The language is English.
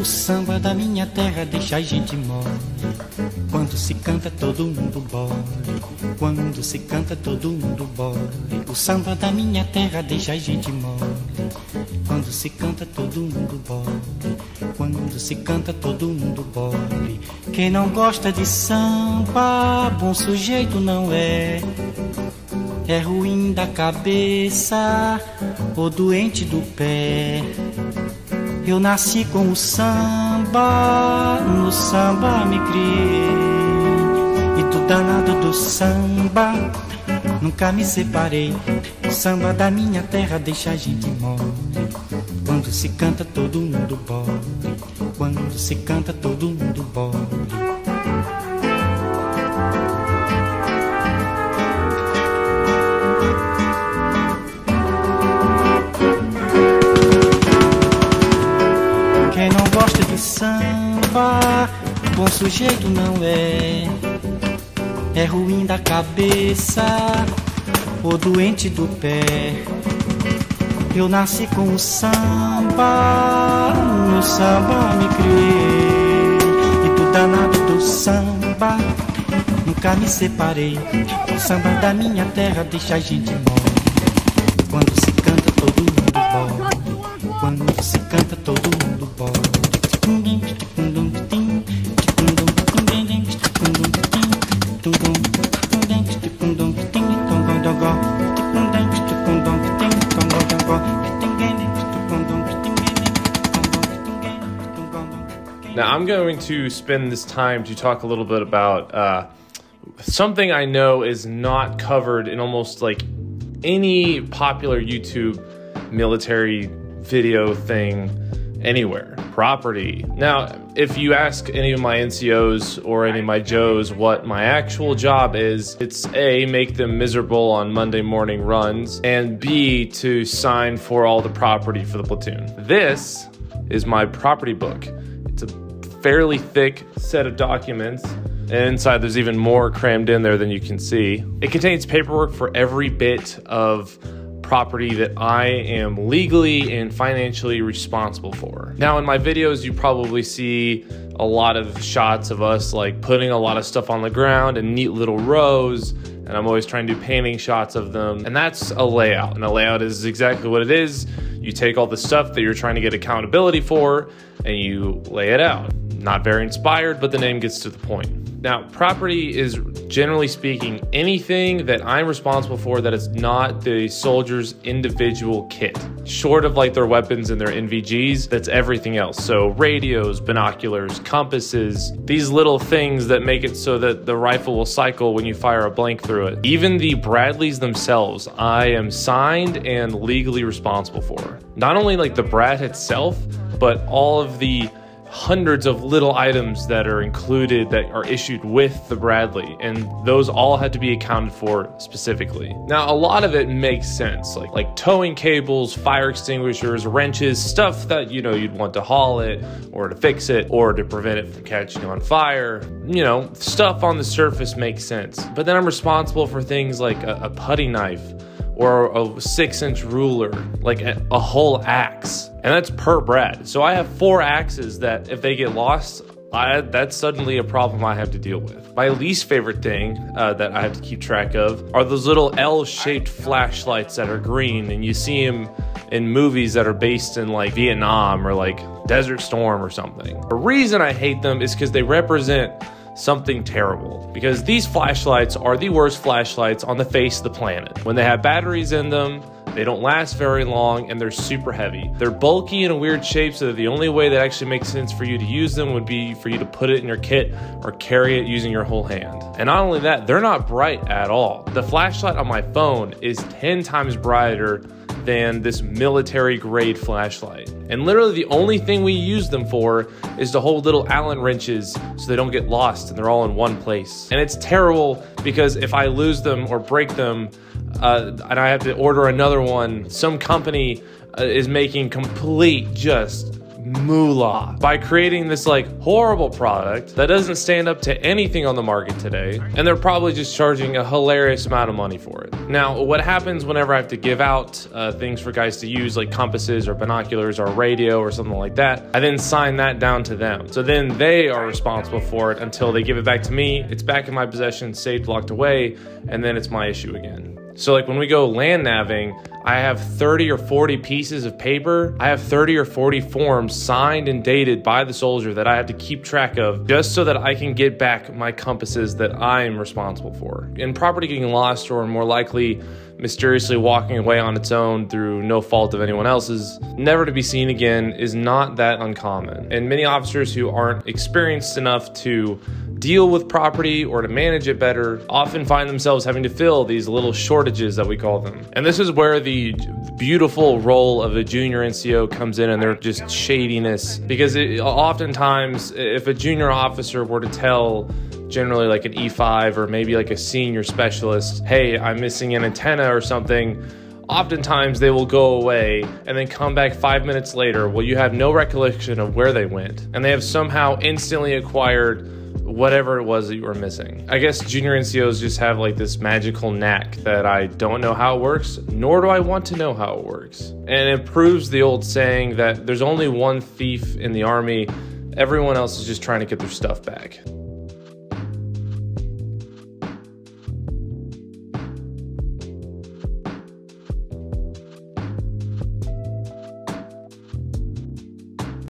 O samba da minha terra deixa a gente mole. Quando se canta todo mundo bole. Quando se canta todo mundo bole. O samba da minha terra deixa a gente mole. Quando se canta todo mundo bole. Quando se canta todo mundo bole. Quem não gosta de samba, bom sujeito não é. É ruim da cabeça ou doente do pé. Eu nasci com o samba, no samba me criei. Do danado do samba, nunca me separei. O samba da minha terra deixa a gente mole. Quando se canta todo mundo bole. Quando se canta todo mundo bole. Quem não gosta de samba, bom sujeito não é. É ruim da cabeça ou doente do pé. Eu nasci com o samba, no samba me criei. E do danado do samba, nunca me separei. O samba da minha terra deixa a gente mole. I'm going to spend this time to talk a little bit about uh, something I know is not covered in almost like any popular YouTube military video thing anywhere property. Now, if you ask any of my NCOs or any of my Joes what my actual job is, it's A, make them miserable on Monday morning runs, and B, to sign for all the property for the platoon. This is my property book. Fairly thick set of documents. And inside, there's even more crammed in there than you can see. It contains paperwork for every bit of property that I am legally and financially responsible for. Now, in my videos, you probably see a lot of shots of us like putting a lot of stuff on the ground in neat little rows. And I'm always trying to do painting shots of them. And that's a layout. And a layout is exactly what it is. You take all the stuff that you're trying to get accountability for and you lay it out. Not very inspired, but the name gets to the point. Now, property is generally speaking anything that I'm responsible for that is not the soldier's individual kit. Short of like their weapons and their NVGs, that's everything else. So, radios, binoculars, compasses, these little things that make it so that the rifle will cycle when you fire a blank through it. Even the Bradleys themselves, I am signed and legally responsible for. Not only like the Brad itself, but all of the hundreds of little items that are included that are issued with the Bradley, and those all had to be accounted for specifically. Now, a lot of it makes sense, like like towing cables, fire extinguishers, wrenches, stuff that you know you'd want to haul it or to fix it or to prevent it from catching on fire. You know, stuff on the surface makes sense. But then I'm responsible for things like a, a putty knife or a six inch ruler, like a, a, whole axe. And that's per Brad. So I have four axes that if they get lost, I, that's suddenly a problem I have to deal with. My least favorite thing uh, that I have to keep track of are those little L shaped flashlights that are green, and you see them in movies that are based in like Vietnam or like Desert Storm or something. The reason I hate them is because they represent something terrible because these flashlights are the worst flashlights on the face of the planet. When they have batteries in them, they don't last very long and they're super heavy. They're bulky in a weird shape, so that the only way that actually makes sense for you to use them would be for you to put it in your kit or carry it using your whole hand. And not only that, they're not bright at all. The flashlight on my phone is 10 times brighter than this military grade flashlight. And literally the only thing we use them for is to hold little Allen wrenches so they don't get lost and they're all in one place. And it's terrible because if I lose them or break them uh, and I have to order another one, some company uh, is making complete just moolah by creating this like horrible product that doesn't stand up to anything on the market today and they're probably just charging a hilarious amount of money for it. Now what happens whenever i have to give out uh, things for guys to use like compasses or binoculars or radio or something like that i then sign that down to them. So then they are responsible for it until they give it back to me it's back in my possession saved locked away and then it's my issue again. So like when we go land naving, I have 30 or 40 pieces of paper. I have 30 or 40 forms signed and dated by the soldier that I have to keep track of just so that I can get back my compasses that I'm responsible for. And property getting lost or more likely mysteriously walking away on its own through no fault of anyone else's, never to be seen again is not that uncommon. And many officers who aren't experienced enough to deal with property or to manage it better often find themselves having to fill these little shortages that we call them. And this is where the beautiful role of a junior NCO comes in and their just shadiness because it, oftentimes if a junior officer were to tell generally like an E5 or maybe like a senior specialist, hey, I'm missing an antenna or something, oftentimes they will go away and then come back five minutes later. Well, you have no recollection of where they went, and they have somehow instantly acquired whatever it was that you were missing. I guess junior NCOs just have like this magical knack that I don't know how it works, nor do I want to know how it works. And it proves the old saying that there's only one thief in the army, everyone else is just trying to get their stuff back.